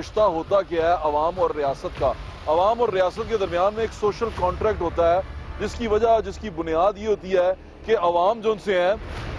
रिश्ता होता क्या है अवाम और रियासत का? अवाम और रियासत के दरमियान में एक सोशल कॉन्ट्रैक्ट होता है, जिसकी वजह, जिसकी बुनियाद ये होती है कि अवाम जो उनसे हैं,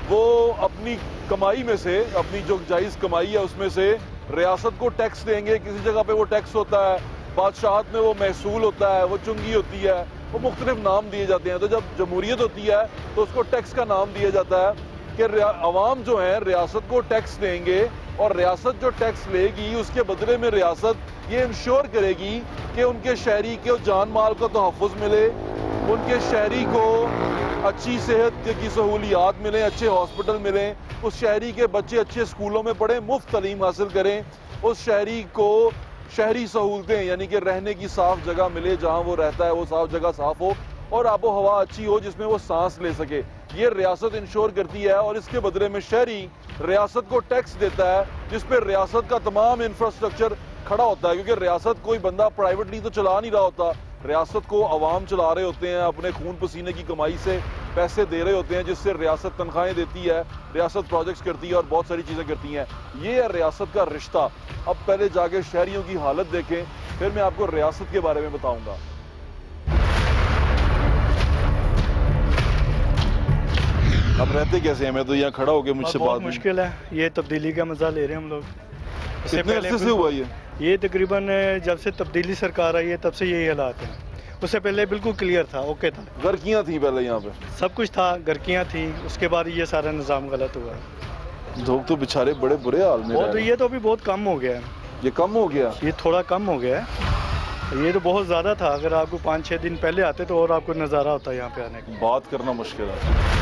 वो अपनी कमाई में से, अपनी जो जायज़ कमाई है उसमें से रियासत को टैक्स देंगे। किसी जगह पे वो टैक्स होता है, बादशाहत में वो महसूल होता है, वो चुंगी होती है, वो मुख्तलिफ़ नाम दिए जाते हैं। तो जब जमहूरियत होती है तो उसको टैक्स का नाम दिया जाता है कि अवाम जो है, रियासत को टैक्स देंगे और रियासत जो टैक्स लेगी, उसके बदले में रियासत ये इंश्योर करेगी कि उनके शहरी के जान माल को तहफ़ मिले, उनके शहरी को अच्छी सेहत की सहूलियात मिलें, अच्छे हॉस्पिटल मिलें, उस शहरी के बच्चे अच्छे स्कूलों में पढ़ें, मुफ़्त तलीम हासिल करें, उस शहरी को शहरी सहूलतें, यानी कि रहने की साफ़ जगह मिले जहाँ वो रहता है, वो साफ़ जगह साफ़ हो। और आबो हवा अच्छी हो जिसमें वो सांस ले सके। ये रियासत इंश्योर करती है और इसके बदले में शहरी रियासत को टैक्स देता है, जिस पर रियासत का तमाम इंफ्रास्ट्रक्चर खड़ा होता है। क्योंकि रियासत कोई बंदा प्राइवेटली तो चला नहीं रहा होता। रियासत को अवाम चला रहे होते हैं, अपने खून पसीने की कमाई से पैसे दे रहे होते हैं, जिससे रियासत तनख्वाहें देती है, रियासत प्रोजेक्ट्स करती है और बहुत सारी चीज़ें करती हैं। ये है रियासत का रिश्ता। अब पहले जाके शहरियों की हालत देखें, फिर मैं आपको रियासत के बारे में बताऊँगा। अब रहते कैसे हैं? मैं तो यहाँ खड़ा होकर मुझसे बात मुश्किल है। ये तब्दीली का मज़ा ले रहे हैं हम लोग। कितने अरसे से हुआ ये? ये तकरीबन जब से तब्दीली सरकार आई है तब से यही हालात हैं। उससे पहले बिल्कुल क्लियर था ओके था। गर्कियाँ थी पहले यहाँ पे? सब कुछ था गर्कियाँ थी। उसके बाद ये सारा निज़ाम गलत हुआ। लोग तो बेचारे बड़े बुरे हाल में तो ये तो अभी बहुत कम हो गया है। ये कम हो गया? ये थोड़ा कम हो गया है। ये तो बहुत ज़्यादा था। अगर आपको पाँच छः दिन पहले आते तो और आपको नज़ारा होता यहाँ पे आने का। बात करना मुश्किल है।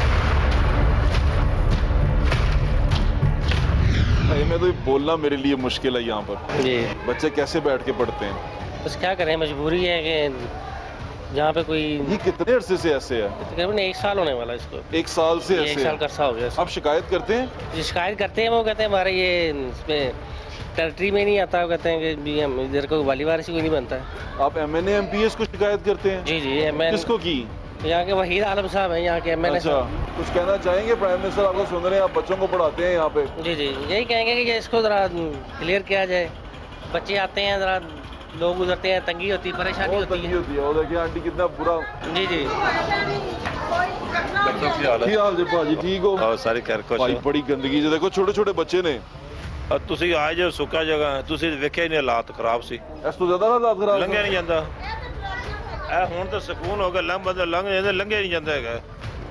में तो बोलना मेरे लिए मुश्किल है यहाँ पर। जी। बच्चे कैसे बैठ के पढ़ते हैं? बस क्या करें मजबूरी है कि जहाँ पे कोई ये कितने अरसे से ऐसे है? तकरीबन एक साल होने वाला इसको। एक साल से एक ऐसे साल का हो गया आप शिकायत करते हैं? जो शिकायत करते हैं वो कहते हैं हमारे ये इसमें टेरिटरी में नहीं आता। कहते हैं कि हम इधर को वाली बार कोई नहीं बनता। है आप M N M P S को शिकायत करते हैं? जी जी एम एन किसको की? यहाँ के वहीद आलम साहब हैं यहाँ के एम एल ए कुछ कहना चाहेंगे प्राइम मिनिस्टर आपको सुन रहे हैं आप बच्चों को पढ़ाते हैं यहाँ पे जी जी यही कहेंगे कि ये इसको ज़रा क्लियर किया जाए बच्चे आते हैं ज़रा लोग गुजरते हैं तंगी होती है परेशानी बहुत होती तंगी है होती है और देखिए आंटी कितना बुरा जी जी ਕੀ ਹਾਲ ਜੀ ਭਾਜੀ ਠੀਕ ਹੋ ਆਹ ਸਾਰੀ ਕਰ ਕੁਛ ਭਾਈ ਬੜੀ ਗੰਦਗੀ ਜੇ ਦੇਖੋ ਛੋਟੇ ਛੋਟੇ ਬੱਚੇ ਨੇ ਆ ਤੁਸੀਂ ਆਏ ਜੇ ਸੁੱਕਾ ਜਗ੍ਹਾ ਹੈ, ਤੁਸੀਂ ਵੇਖਿਆ ਹੀ ਨਹੀਂ ਹਾਲਾਤ ਖਰਾਬ ਸੀ ਇਸ ਤੋਂ ਜ਼ਿਆਦਾ ਹਾਲਾਤ ਖਰਾਬ ਲੰਘਿਆ ਨਹੀਂ ਜਾਂਦਾ ਇਹ ਹੁਣ ਤਾਂ ਸਕੂਨ ਹੋ ਗਿਆ ਲੰਘ ਬੰਦਾ ਲੰਘ ਜਾਂਦਾ ਲੰਘਿਆ ਨਹੀਂ ਜਾਂਦਾ ਹੈਗਾ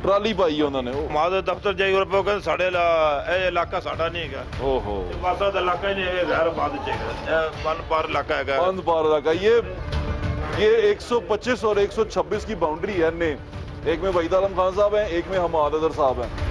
ਟਰਾਲੀ ਪਾਈ ਉਹਨਾਂ ਨੇ ਉਹ ਮਾਂ ਦੇ ਦਫ਼ਤਰ ਜਾਈ ਉਹ ਕਹਿੰਦੇ ਸਾਡੇ ਇਲਾ- ਇਹ ਇਲਾਕਾ ਸਾਡਾ ਨਹੀਂ ਹੈਗਾ ओहो ਇਹ ਵਾਸਾ ਦਾ ਇਲਾਕਾ ਹੀ ਨਹੀਂ ਹੈਗਾ ਗੈਰ ਬਾਦ ਚ ਹੈਗਾ ਇਹ ਮਨ ਪਾਰ ਇਲਾਕਾ ਹੈਗਾ बंद पार रखा ये ये 125 और 126 की बाउंड्री है ने एक में वहीद आलम खान साहब हैं एक में हमाद अदर साहब हैं